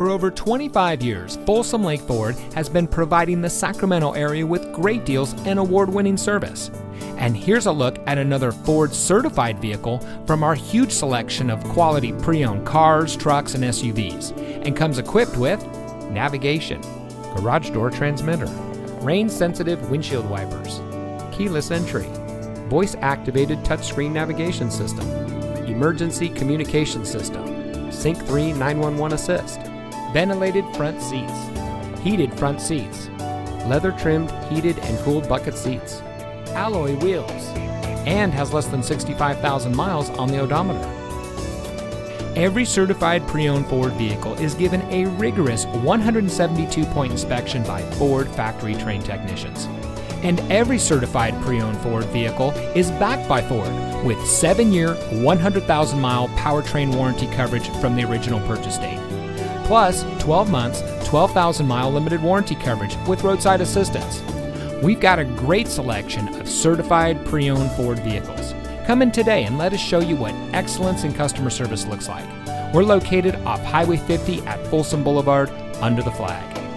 For over 25 years, Folsom Lake Ford has been providing the Sacramento area with great deals and award winning service. And here's a look at another Ford certified vehicle from our huge selection of quality pre owned cars, trucks, and SUVs, and comes equipped with navigation, garage door transmitter, rain sensitive windshield wipers, keyless entry, voice activated touchscreen navigation system, emergency communication system, Sync 3 911 assist, ventilated front seats, heated front seats, leather trimmed heated and cooled bucket seats, alloy wheels, and has less than 65,000 miles on the odometer. Every certified pre owned Ford vehicle is given a rigorous 172 point inspection by Ford factory trained technicians. And every certified pre owned Ford vehicle is backed by Ford with 7 year, 100,000 mile powertrain warranty coverage from the original purchase date. Plus, 12 months, 12,000 mile limited warranty coverage with roadside assistance. We've got a great selection of certified pre owned Ford vehicles. Come in today and let us show you what excellence in customer service looks like. We're located off Highway 50 at Folsom Boulevard under the flag.